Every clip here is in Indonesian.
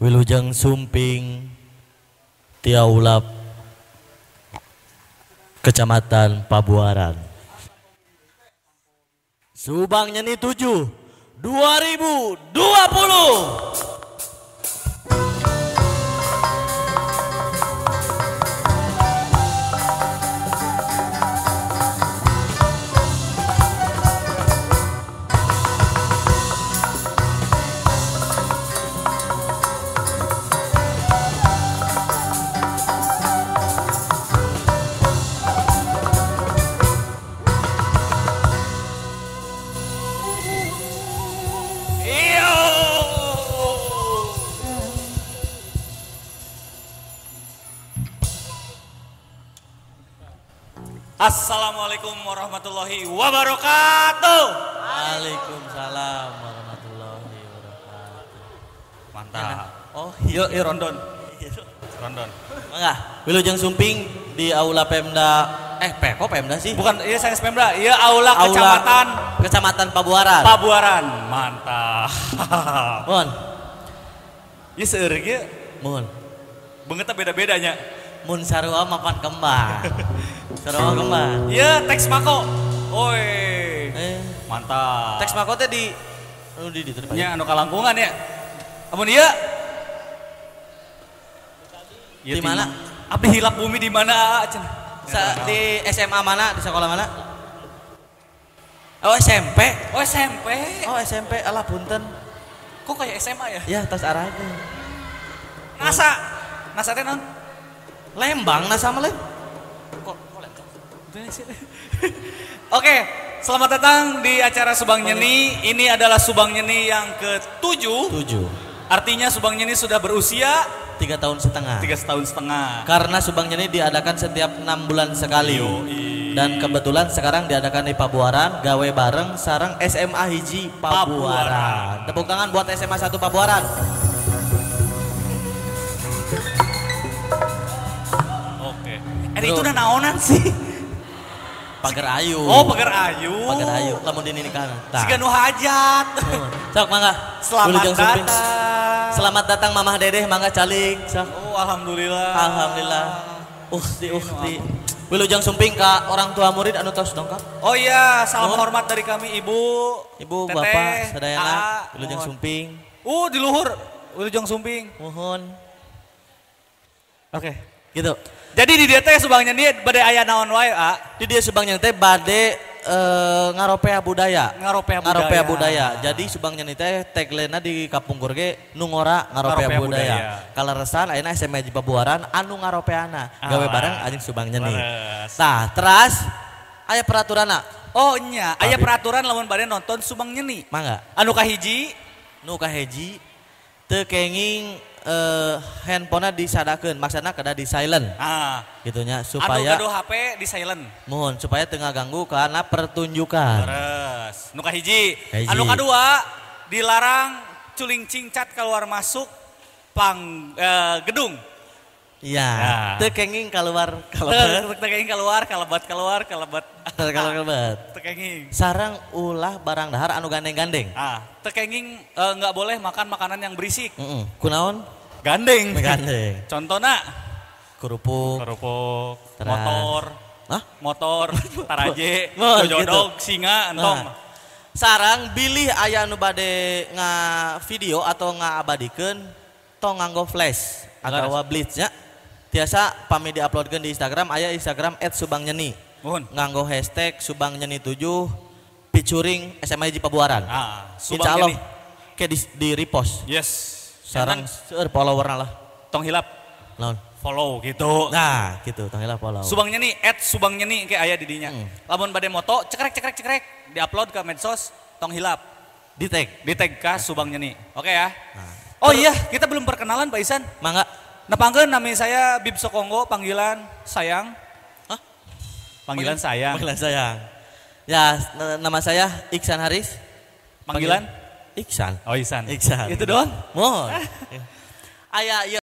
Wilujeng Sumping Tiaulap Kecamatan Pabuaran. Subang Nyeni 7 2020 Assalamualaikum warahmatullahi wabarakatuh. Waalaikumsalam warahmatullahi wabarakatuh Mantap. Oh Yuk, yuk rondon. Rondon. Enggak, Wilujeng Sumping di Aula Pemda Eh, Pe, kok Pemda sih? Bukan, iya saya Pemda, iya aula, Aula kecamatan Kecamatan Pabuaran Pabuaran. Mantap. Mohon, Iya seueur ge mohon beungeut beda-bedanya. Mun sarua mapan kembang Sarua kembang Iya, teks mako. Oi. Eh, Mantap. teks makotnya di Anu di di nya anu kalangkungan ya. Amun ieu Ieu Di mana? Abdi hilap bumi di mana? Sa, di SMA mana? Di sekolah mana? Oh SMP. Oh SMP. Oh SMP, alah punten. Kok kayak SMA ya? Ya, tas arahnya. Nasa. Nasa teh non. Lembang nah sama lem. Kok kok laptop? Oke, selamat datang di acara Subang Nyeni. Ini adalah Subang Nyeni yang ke-7. Tujuh. Artinya Subang Nyeni sudah berusia Tiga tahun setengah. 3 tahun setengah. Karena Subang Nyeni diadakan setiap enam bulan sekali. Yoi. Dan kebetulan sekarang diadakan di Pabuaran, gawe bareng sarang SMA Hiji Pabuaran. Pabuaran. Tepuk tangan buat SMA 1 Pabuaran. Bro. itu udah naonan sih. Pagar Ayu. Oh, pagar ayu. Pagar Ayu. Lamun di nikahan. Siga nu hajat. Sok mangga. Selamat datang. Selamat datang Mamah Dedeh, mangga calik. Sok. Oh, alhamdulillah. Alhamdulillah. Ukti ukti. Wilujeng Sumping ka orang tua murid anu tos dongkap. Oh iya, salam Oh. hormat dari kami Ibu, Ibu, Teteh, Bapak, sadayana, Aa, Wilujeng. Sumping. Uh, di luhur. Wilujeng Sumping. Mohon. Oke. Gitu. Jadi di dia teh subangnya dia bade aya naon wae, A. Di dia Subang teh bade eh, ngaropea budaya. Ngaropea Ngaropea budaya. budaya. Jadi Subang teh tagline di kapungkur ge nu ngora ngaropea Ngaropea budaya. budaya. Kaleresan ayeuna SMA di Pabuaran anu ngaropeana. Gawe Ah. bareng anjing Subang Nyeni. Leres. Nah, terus aya peraturanna. Oh nya, aya peraturan lamun bade nonton Subang Nyeni. Mangga. Anu kahiji, Nu kaheji teu kenging eh, handphonenya disadakeun, maksudna kada di silent ah, gitunya anu supaya gaduh HP di silent. mohon supaya tengah ganggu karena pertunjukan. Terus, nu kahiji. Kahiji. Anu kadua dilarang culing cingcat keluar masuk pang eh, gedung. Iya, Nah. teu kenging keluar kalau tekenging keluar, kalebat keluar, kalebat. kalau kelebet. Tekenging. Sarang ulah barang dahar anu gandeng-gandeng. Ah, tekenging eh, nggak boleh makan makanan yang berisik. Heeh. Kunaon? Gandeng. Gandeng. Contohnya Kerupuk. kerupuk, motor, Hah? motor, taraje, Mohon, jodog, singa, entong. Nah. Sarang bilih aya nu bade nga video atau ngaabadikeun tong nganggo flash atau blitz nya. Tiasa pami diuploadkeun di Instagram aya Instagram @subangnyeni. Mohon. Nganggo hashtag subangnyeni7 featuring SMA Hiji Pabuaran. Ah, Insya Subang Allah Nyeni. ke di, di repost. Yes. Sarang seueur followerna lah. tong hilap Naon? follow gitu. Nah, gitu tong lah follow. Subang Nyeni, at Subang Nyeni kayak aya di dinya. Hmm. Lamun bade moto, cekrek cekrek cekrek, diupload ke medsos, tong hilap, di tag. di tag ka Subang Nyeni. Oke ya. Nah. Oh iya, kita belum perkenalan Pak Isan. Mangga. Nepangkeun nami saya Bib Sokonggo, panggilan sayang. Hah? Panggilan sayang. Panggilan sayang. Ya, nama saya Iksan Haris. Panggilan? Iksan. Oh Isan. Iksan. Itu doang? Mohon. Aya ieu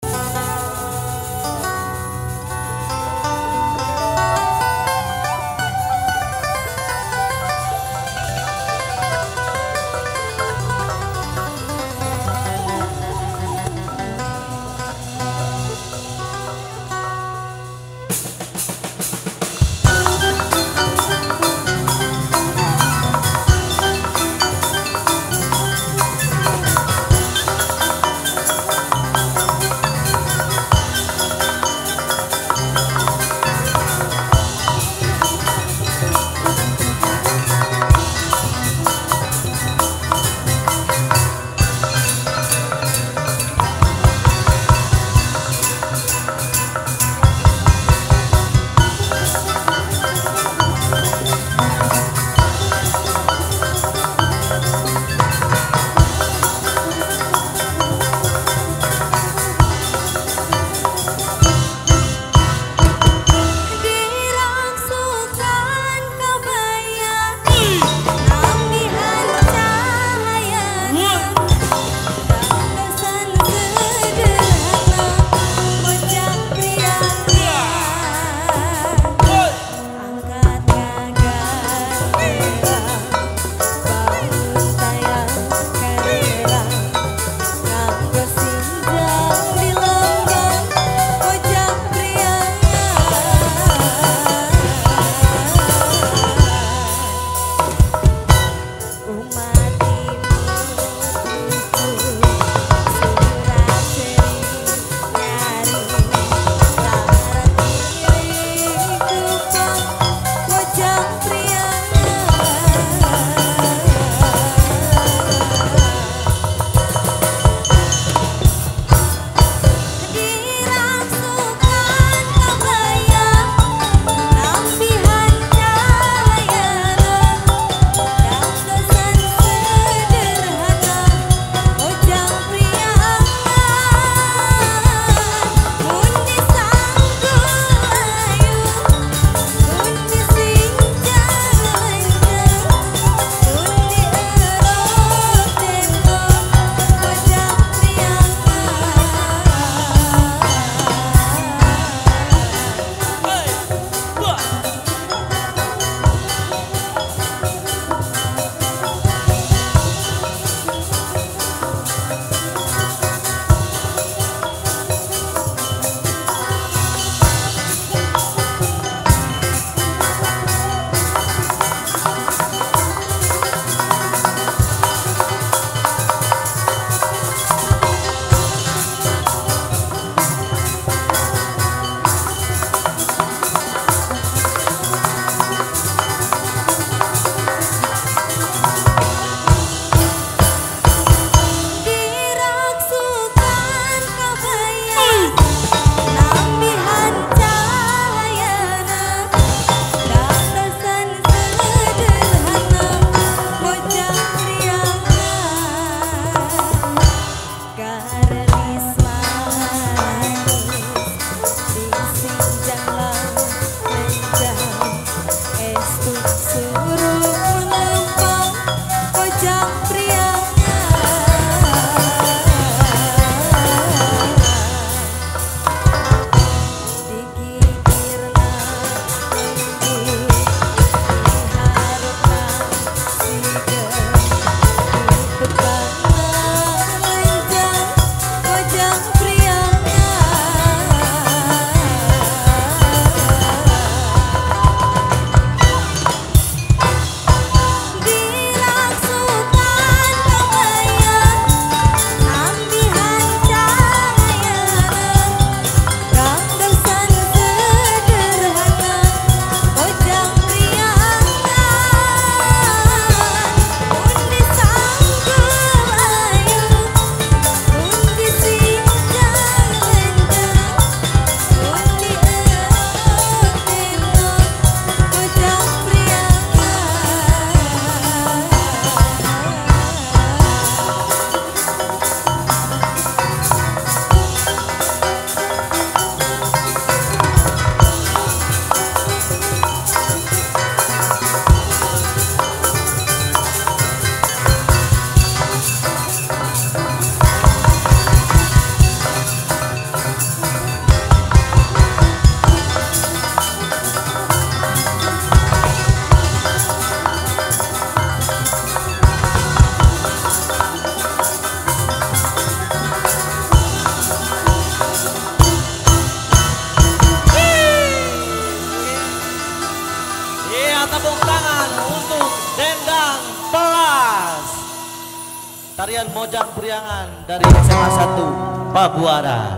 Pabuaran.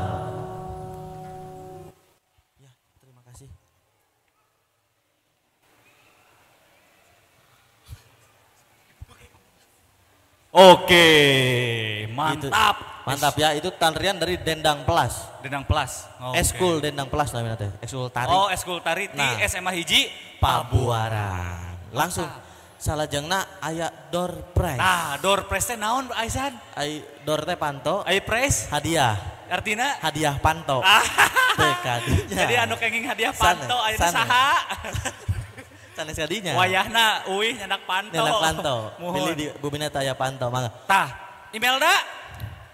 Ya, terima kasih. Oke, Itu- mantap. Mantap ya, itu tarian dari Dendang Plus. Dendang Plus. Oke. Eskul Dendang Plus namanya teh. Eskul tari Oh, eskul tari di Nah. SMA hiji Pabuaran. Langsung salah jengna aya door prize. Nah, door prize teh naon Aisan? Ai door teh panto, Ai prize hadiah. artinya Hadiah panto. Ah, Teh kadinya. jadi anu kenging hadiah panto aya saha? sanes kadinya. Wayahna uih nyandak panto. Nyenak panto. Pilih di bumina taya panto mangga. Tah, Imelda,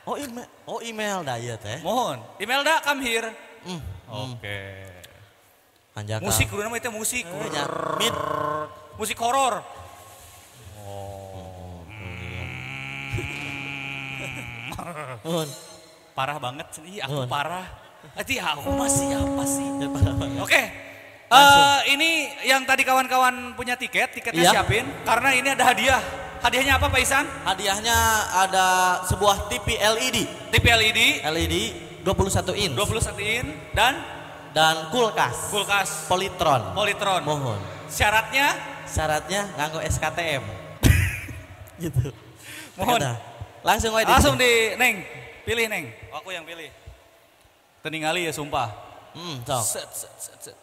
Oh email, oh email dah ieu teh. mohon. Imelda come here. Hmm. hmm. Oke. Panjaka. Musik kudu nama itu musik. Eh. Musik horor. Mohon. Parah banget sih, aku parah. Nanti aku masih apa sih? Ya. Oke. Eh, ini yang tadi kawan-kawan punya tiket, tiketnya Iya. siapin karena ini ada hadiah. Hadiahnya apa Pak Isan? Hadiahnya ada sebuah TV LED. TV LED LED 21 in 21 in dan dan kulkas. kulkas Politron. Politron. Mohon. Syaratnya Syaratnya nganggo SKTM. Gitu. Mohon. Udah. Langsung wae di- langsung di Neng, pilih Neng. Aku yang pilih. Teningali ya sumpah. Hmm, sok. Set, set, set, set.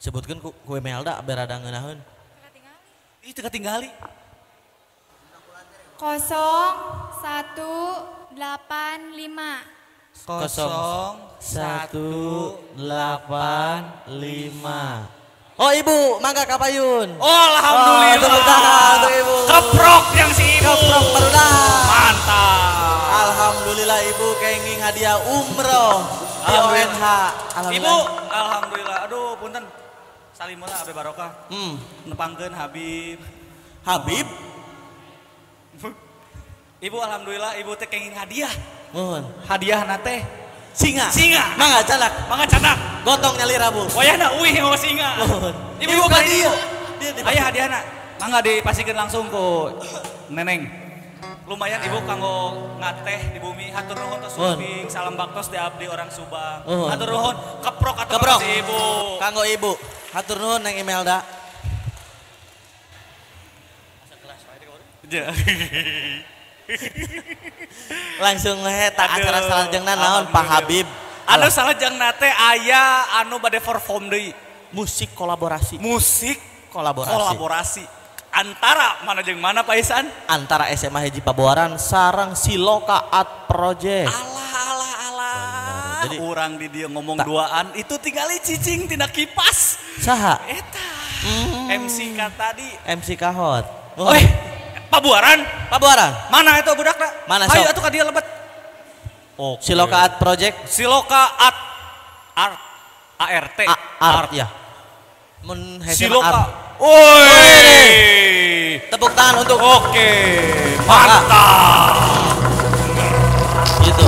Sebutkan ku, ku Melda biar ada ngeunaheun. Ih, teu ketinggali. kosong satu delapan lima Kosong, satu delapan lima. Oh ibu, mangga kapayun. Oh, alhamdulillah. Oh, tepuk tangan untuk ibu. Keprok yang si ibu. Keprok barudak. Mantap. Alhamdulillah ibu kenging hadiah umroh di Alhamdulillah. ONH. Alhamdulillah. Ibu, alhamdulillah. Aduh, punten. Salimullah abe barokah. Hmm, Nepangkeun Habib. Habib, Ibu alhamdulillah ibu teh kenging hadiah. mohon. Hadiah nate Singa. Singa. Mangga calak. mangga canak. Gotong nyali rabu. Wayahna uih nggawa singa. Mohon. Ibu Ibu buka ka dia. dia. Dia di Aya hadiahna. Mangga dipasikeun langsung ku Neneng. Lumayan ibu kanggo ngateh di bumi hatur nuhun tos suping salam baktos di abdi orang Subang. Hatur nuhun keprok atuh Keprok. si ibu. Kanggo ibu. Hatur nuhun neng Imelda. Ja. Langsung Aduh, acara salajengna naon Pak Habib. Anu salah jang nate aya anu bade perform deui. musik kolaborasi. Musik Kolaborasi. kolaborasi antara mana jeung mana Pak Isan? Antara SMA Hiji Pabuaran sarang Siloka Art Project. Alah alah alah. Jadi- orang di dia ngomong Tak. duaan itu tinggal cicing tidak kipas. Saha? Eta. Hmm. MC kan tadi. MC Kahot. Weh, Pabuaran. Pabuaran. Mana itu budak Mana, Ayo sok? atuh ka dia lebet. Oh, Siloka Art Project. Siloka Art Art ART. A art ya. Mun hese mah Siloka. art. Woi. Tepuk tangan untuk Oke, mantap. gitu.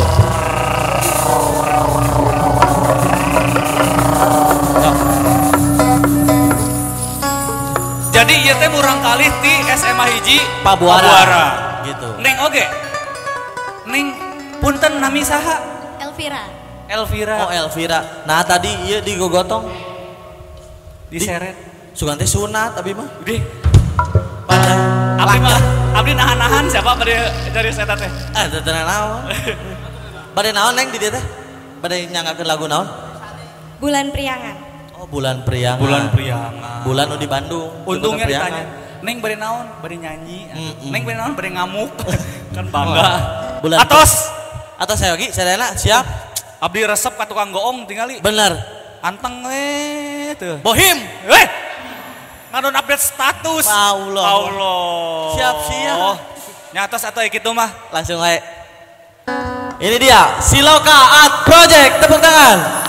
Jadi ieu teh murang kali di SMA hiji Pabuaran. Pabuaran. Gitu. Neng oge. Neng punten nami saha? Elvira Elvira. Oh Elvira. Nah tadi iya digogotong. diseret. Sugan teh sunat abi mah. Di Pada abdi mah abdi nahan-nahan siapa dari dari saya teh? Eh teu teu naon. Bade naon neng di dia teh? Bade nyangakeun lagu naon? bulan priangan Oh bulan priangan. Bulan Priangan. Bulan di Bandung. Untungnya ditanya, Neng bade naon? Bade nyanyi. Mm-mm. Neng bade naon? Bade ngamuk. kan bangga. Oh, bulan Atos. Atau saya lagi, sadayana siap. Abdi resep ka tukang goong tingali. Bener. Anteng we tuh. Bohim. Weh. Ngadon update status. Allah. Allah. Siap, siap. Nyatos atau gitu mah. Langsung aja. Ini dia Siloka Art Project. Tepuk tangan.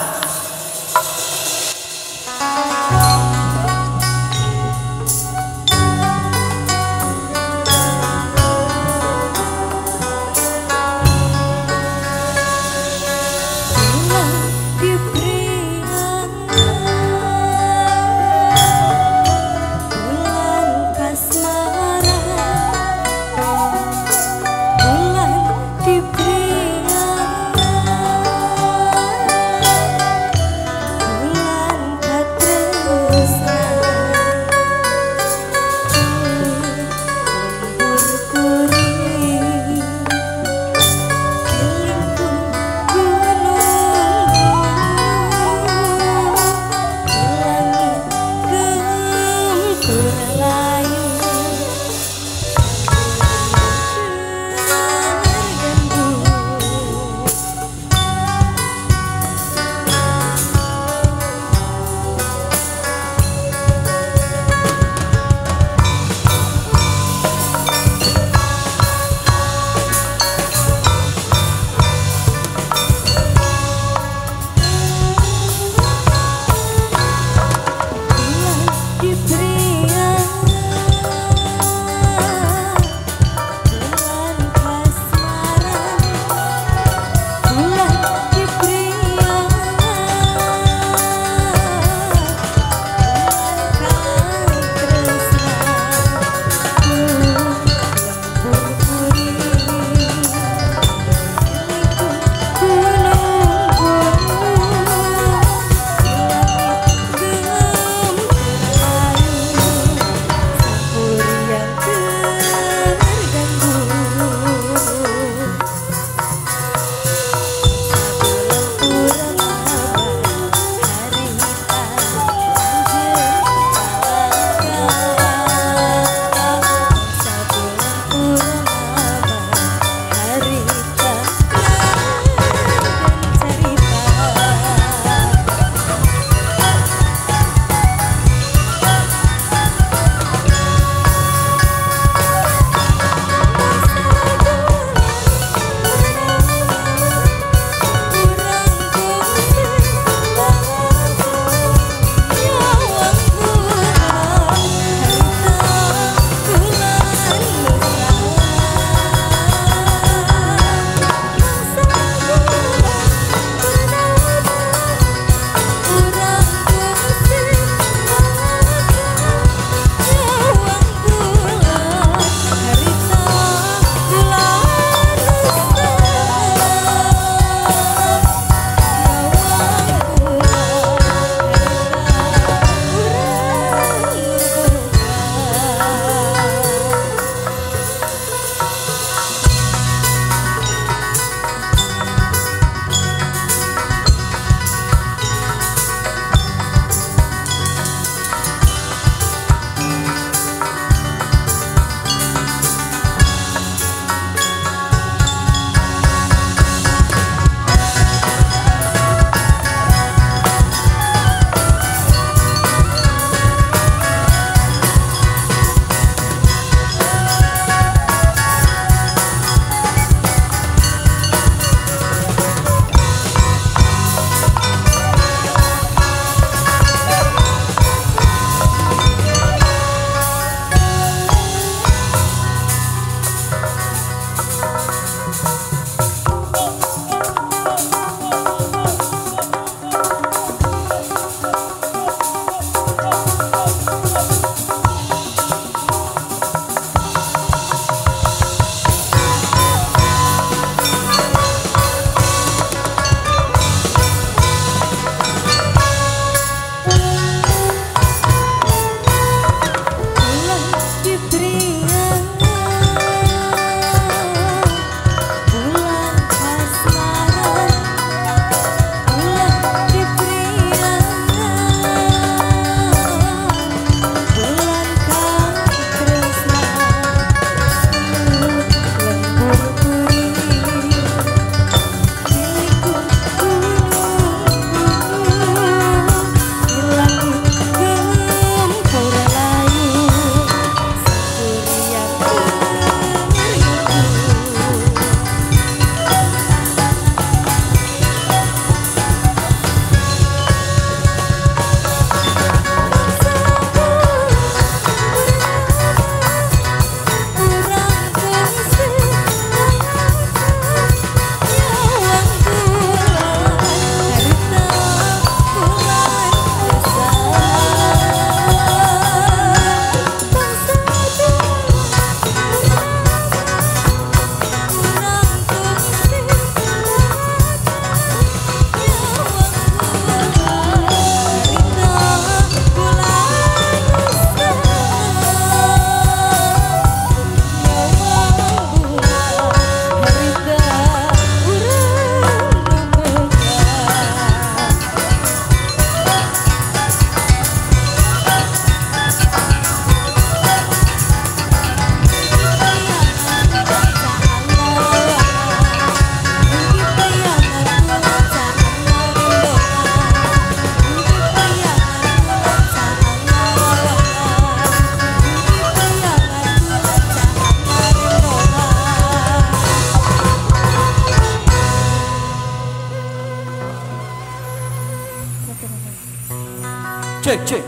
Cek, cek.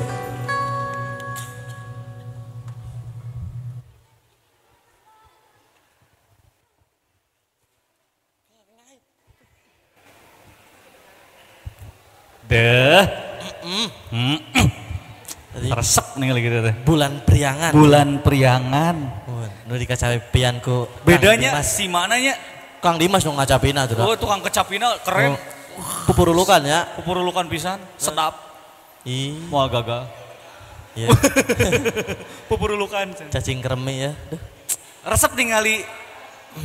Deh. Mm. Nih lagi gitu bulan priangan. Bulan priangan. Nu dikacapian ku Kang Bedanya si mananya? Kang Dimas nu ngacapina tuh. Oh, tukang kecapina keren. Oh. Pupurulukan ya. Pupurulukan pisan, sedap. Ih, Mau gagal. iya. Pupurulukan. Cacing kremi ya. Duh. Resep ningali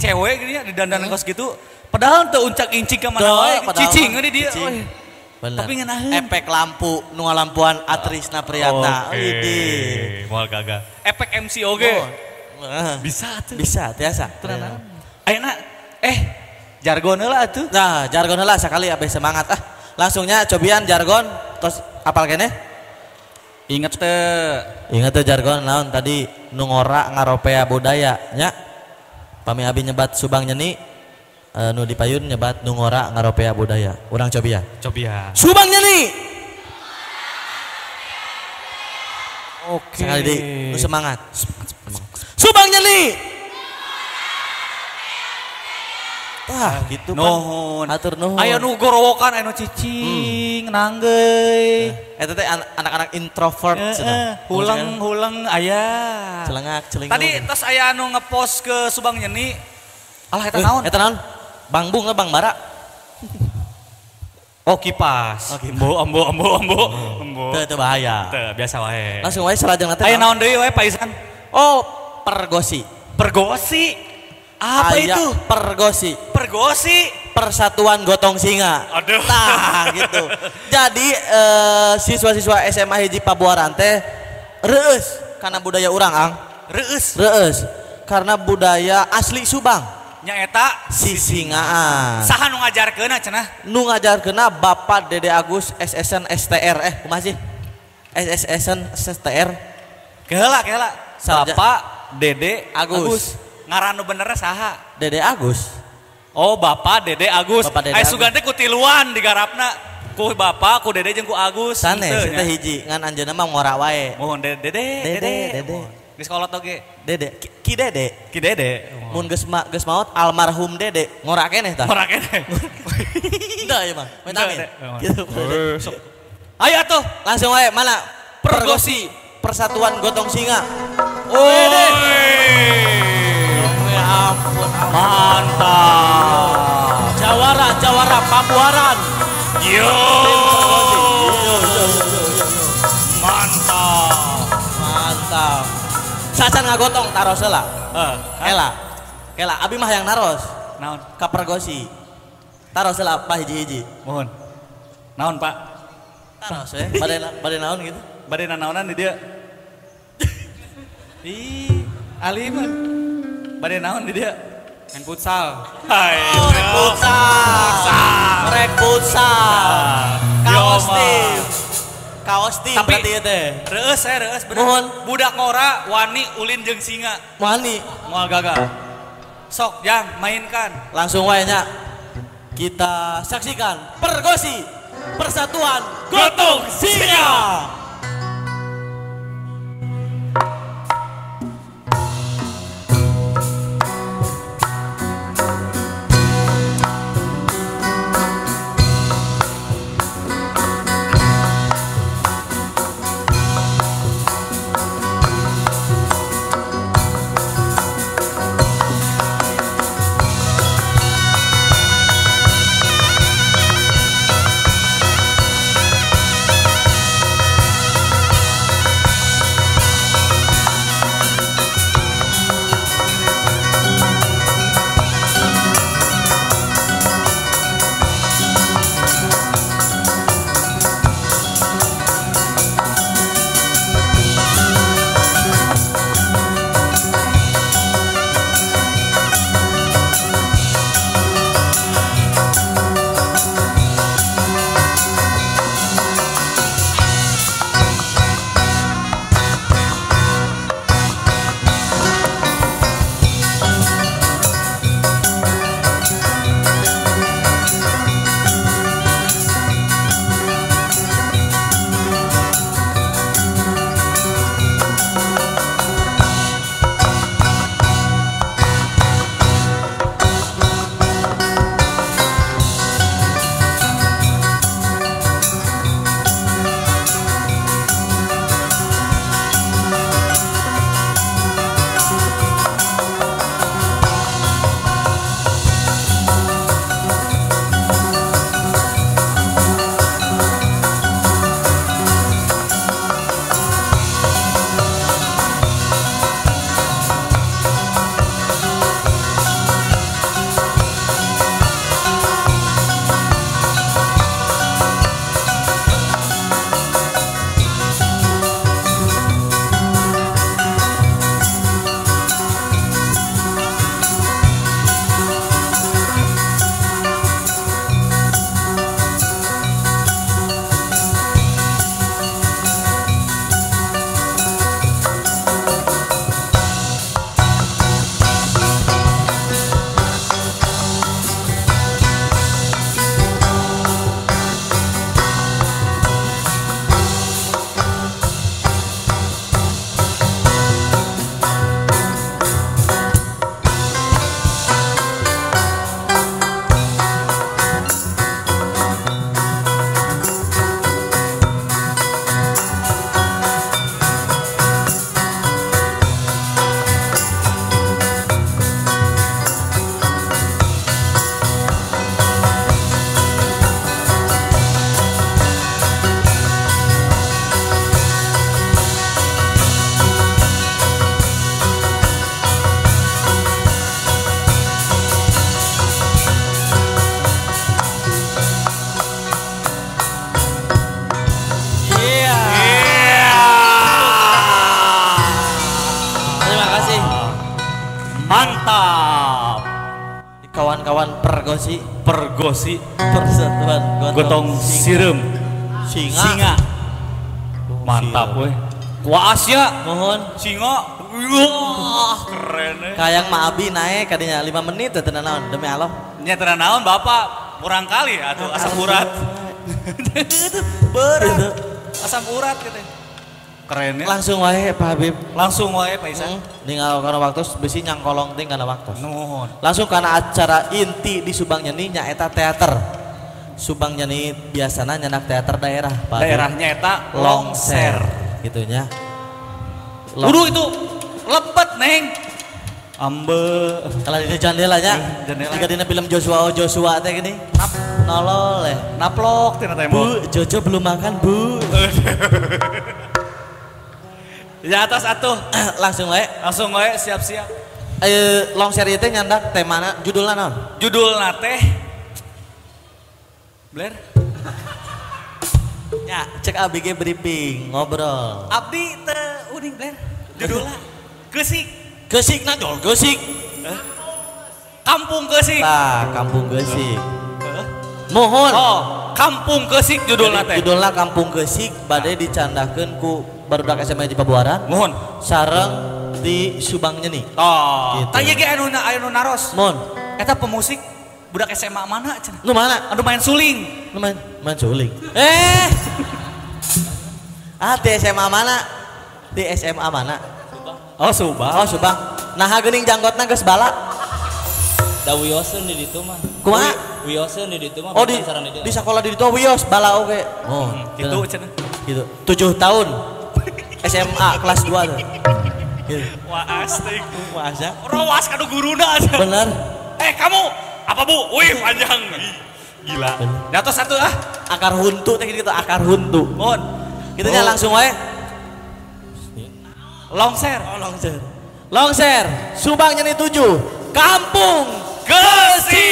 cewek gini ya di dandan kos gitu. Padahal tuh uncak incik ke mana wae. padahal Cicing ini dia. cicing. Bener. Tapi ngenaheun. Efek lampu nu ngalampuan Atrisna Priyatna. Oke. Mau gagal. Efek MC oge. Oh. Ah. Bisa tuh. Bisa, tiasa. Tenang. Ayeuna eh jargon lah tuh. Nah, jargon lah sekali abe semangat ah. Langsungnya cobian jargon terus apal kene? Ingat teh. Ingat tuh jargon naon tadi nu ngora ngaropea budaya nya. Pami abi nyebat subang nyeni eh, nu dipayun nyebat nu ngora ngaropea budaya. Urang cobian. Cobian. Subang nyeni. Oke. Sekali di nu semangat. Subang nyeni. Tah, gitu Pan. Nuhun. Atur nuhun. Aya nu gorowokan nu cicing, nanggeuy. Eta teh an- anak-anak introvert Heeh, cenah. Huleng-huleng aya. Celengak, celinguk. Tadi tos aya anu ngepost ke Subang Nyeni. Alah eta Eh, naon? Eta naon? Bang Bung Bang Bara. Oh kipas. Oh, kipas. Embo embo embo embo. Embo. Teu teu bahaya. Teu, biasa wae. Langsung wae salajengna teh. Aya naon? naon deui wae Pak Isan? Oh, pergosi. Pergosi. Apa Aya itu? Pergosi. Pergosi. Persatuan Gotong Singa. Aduh. Tah, gitu. Jadi eh, siswa-siswa SMA hiji Pabuaran teh reus karena budaya urang, Ang. Reus. Reus karena budaya asli Subang. Nya eta Sisingaan. saha nu ngajarkeun cenah? nu ngajarkeuna Bapak Dede Agus SSN STR eh kumaha sih SSN STR Keheula keheula. Bapak Dede Agus. Agus. Ngaran nu benerna saha? Dede Agus Oh, Bapak Dede Agus. Bapak Dede Aya Agus. sugante ku tiluan digarapna. Ku Bapak, ku Dede jeung ku Agus. eta nya. hiji ngan anjeunna mah ngora wae Mohon Dede Dede Dede, Dede. Geus kolot oge. Dede Ki- Ki Dede Ki Dede. mun geus ma geus maot almarhum Dede ngora keneh tah Ora kene. Enggak ya mah Dede. gitu Ayo tuh. langsung wae mana Pergosi. Persatuan Gotong Singa Oi. Mantap. Jawara Jawara Pabuaran Yo. Mantap. mantap sacan ngagotong taros lah Eh, Kela Kela abi mah yang naros naon? kapergosi taros lah apa hiji-hiji Mohon. Naon, Pak? taros ya badai badai naon gitu Bade naonan di dia. Ih, aliman. Bade naon di dia? Main futsal. Hai. oh rek futsal rek futsal kaos Yo, tim kaos tim Tapi- berarti ya teh Reus saya reus bener. Mohon. Budak ngora wani ulin jeung singa. wani Moal gagal. Sok jang mainkan. langsung wae nya kita saksikan pergosi persatuan gotong singa lawan pergosi persatuan gotong sirem singa, singa. Mantap weh. Kuas ya. Mohon. Singa. Wah keren eh kayak Ma Abi naik kadinya 5 menit teu tenan naon? Demi Allah. Nyetera naon bapak? Kurang kali atuh asam urat. Berat. Asam urat gitu keren ya. Langsung wae Pak Habib. Langsung wae Pak Isan. Hmm, ninggal karena waktu besi nyangkolong ting karena waktu. Nuhun. Langsung karena acara inti di Subang Nyeni nyaeta teater. Subang Nyeni biasanya nyanak teater daerah Pak daerahnya eta longser. Gitunya. Uduh itu. Lepet neng. Ambe. Kalau di jandelanya jendela. jika di film Joshua Joshua teh gini. Nap nolol ya. Naplok tina Bu Jojo belum makan Bu di atas atuh. Langsung wae. Langsung wae siap-siap. Eh longser itu nyandak temana judulnya non judul nate Blair ya cek ABG briefing ngobrol. Abdi te uning Blair judulnya kesik gesik na jol gesik kampung kesik nah kampung gesik Heuh. mohon. Oh kampung kesik judul nate judulnya kampung gesik badai dicandakan ku barudak SMA di Pabuaran? Mohon. Sarang di Subang Nyeni oh Gitu. tanya ge anu anu naros? Mohon. Eta pemusik budak SMA mana cenah lu mana? Anu main suling. Lu main main culing eh! Ah di SMA mana? Di SMA mana? Oh subah oh Subang. Nah gening janggotna geus bala. Da wiosen di ditu mah. kumaha? Wiosen di ditu mah. oh di di sekolah di ditu wios bala oke oh gitu cenah gitu. Tujuh tahun SMA kelas 2 tuh. Gitu. wah astik Masa? rawas kanu guruna. Aja bener. Eh kamu? Apa bu? Wih panjang. Gila. Jatuh satu ah. Akar huntu teh gitu akar huntu. Mohon kita nya langsung wae. Longser. Oh longser. Longser. Subang Nyeni 7 kampung Gesi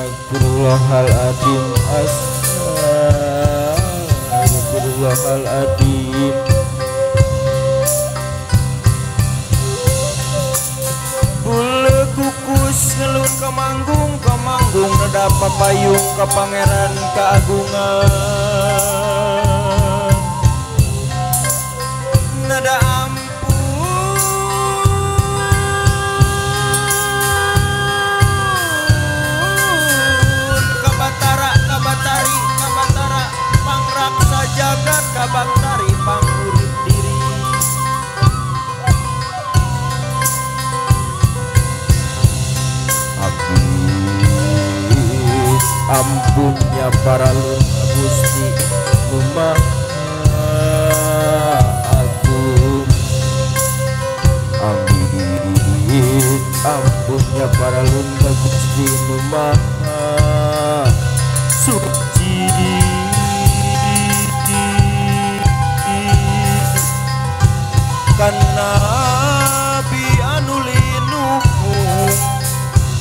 Astagfirullahaladzim. Astagfirullahaladzim. Bule kukus ngelun ke manggung ke manggung Nada papayung ke pangeran keagungan. Nada Pangraksa jagat, kabatari, pangurip diri. Habis ampunnya para lun gusti Lumah agung Amin ampunnya para lumba gusti lumah suci karena bianulinuku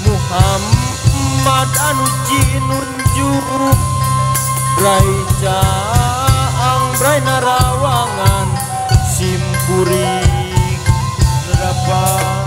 Muhammad anu jinunju Brai jaang brai narawangan simpuri nerapang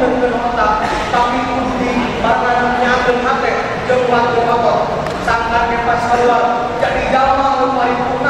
bentuk otak tapi kudu bakannya benate lewat otot sangat bebas keluar jadi jamal paling punah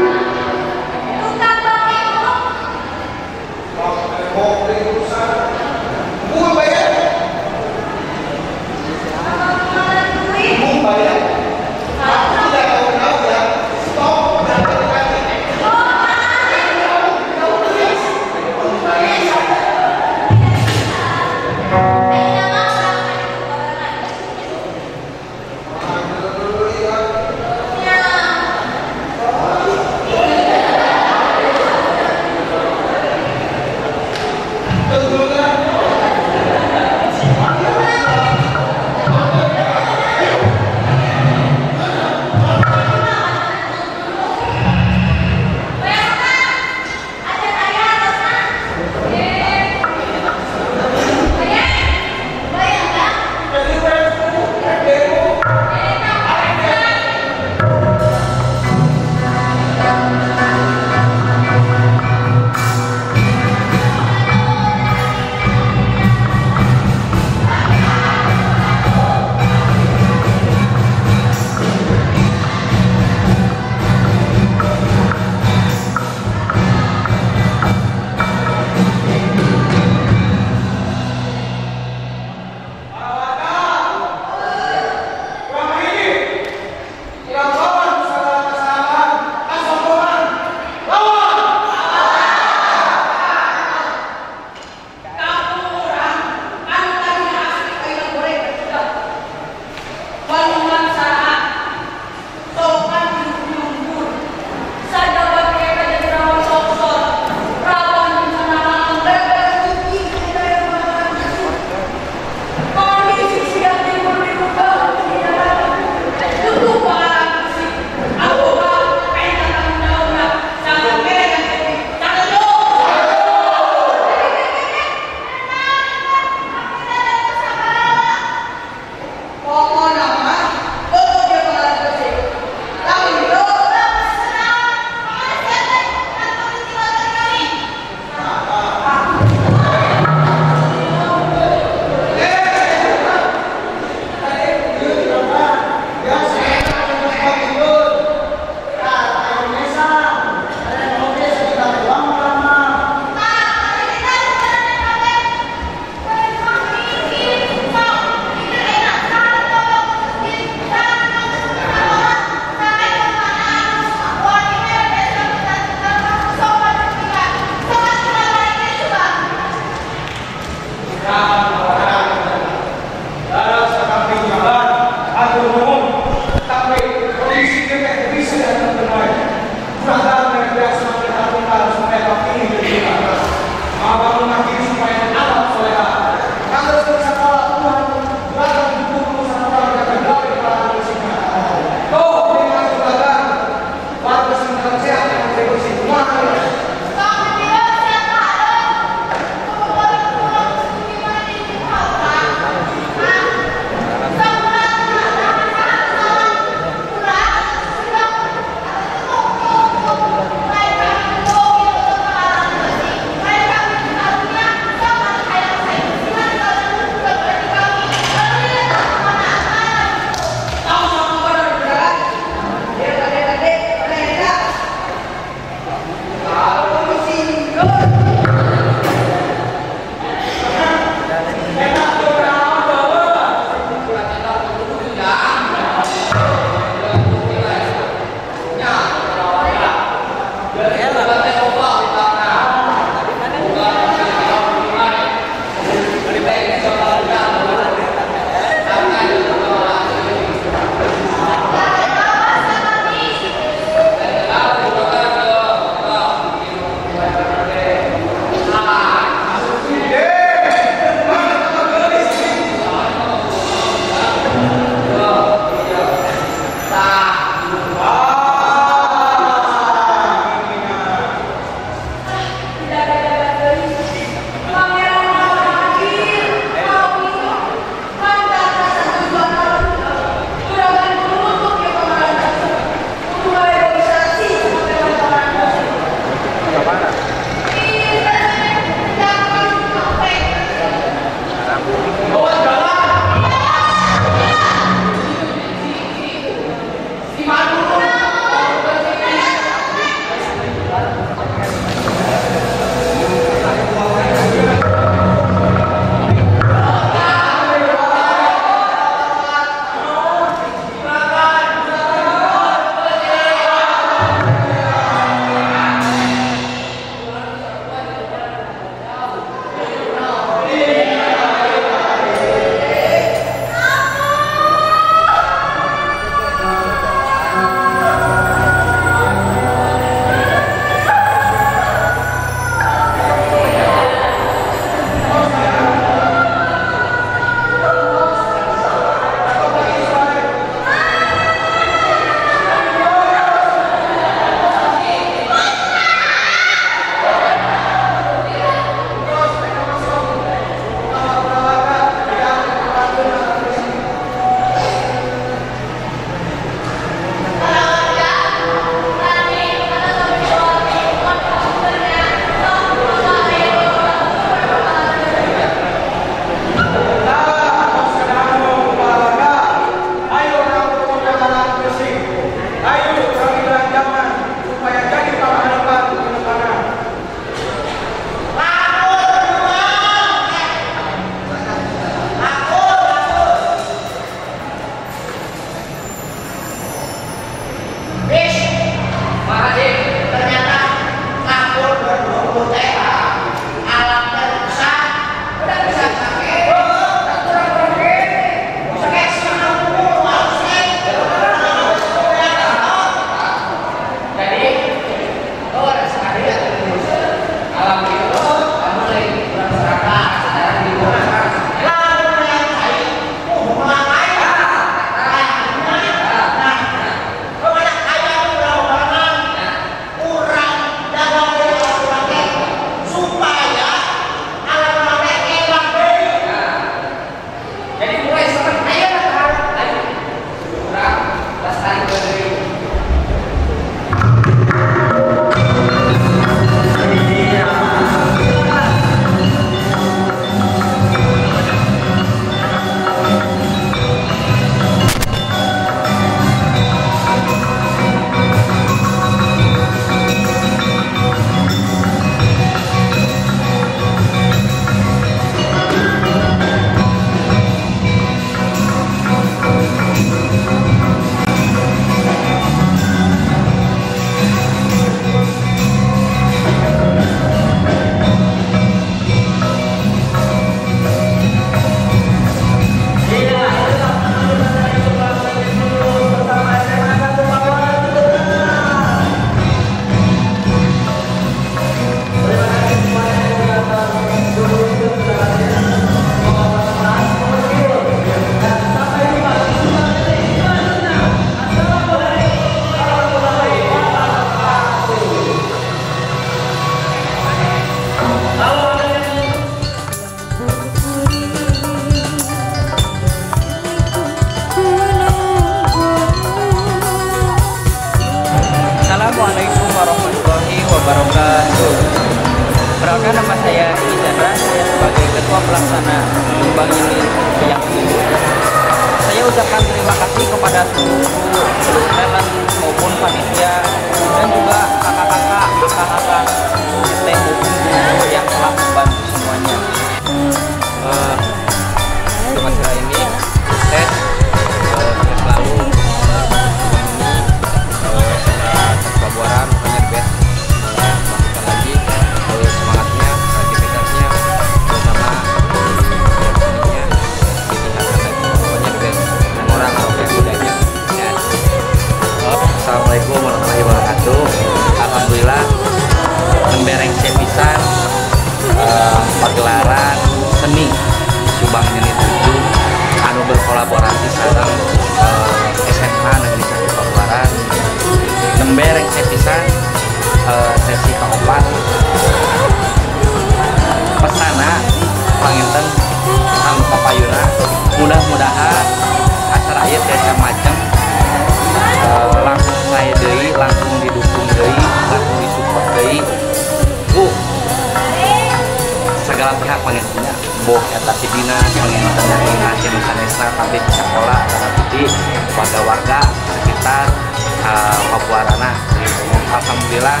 alhamdulillah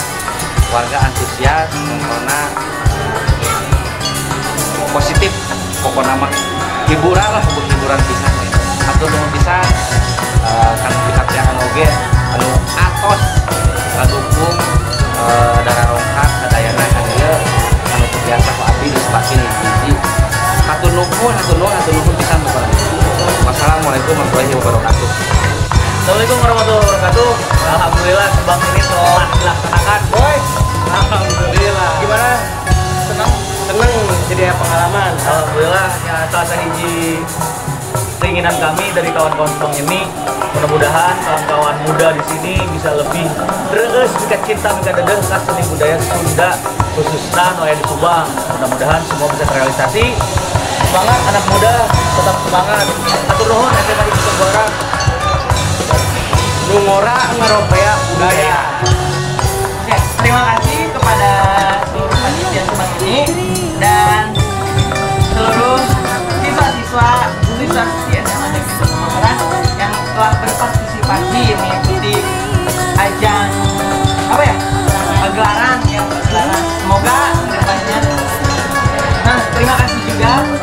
warga antusias nontonnya positif pokoknya mah hiburan lah hiburan pisan atau nuhun pisan eh, kan pihak yang anu oge anu atos ngadukung eh, dara rongkak kadayana kan ieu anu biasa ku abdi di sebatin hiji hatur nuhun hatur nuhun hatur nuhun pisan wassalamualaikum warahmatullahi wabarakatuh Assalamualaikum warahmatullahi wabarakatuh. Alhamdulillah Subang ini telah dilaksanakan, boy. Alhamdulillah. Gimana? Senang? Senang jadi pengalaman. Alhamdulillah ya salah satu hiji keinginan kami dari kawan-kawan Subang ini mudah-mudahan kawan-kawan muda di sini bisa lebih terus jika cinta mereka dedeh ke seni budaya Sunda khususnya no di Subang mudah-mudahan semua bisa terrealisasi semangat anak muda tetap semangat atur nuhun SMA Ibu Seborang nu ngora ngerobea budaya. Oke, terima kasih kepada seluruh panitia tempat ini dan seluruh siswa-siswa siswa di SMA Negeri Semarang yang telah berpartisipasi mengikuti ajang apa ya gelaran yang bergelaran. Semoga ke depannya. Nah, terima kasih juga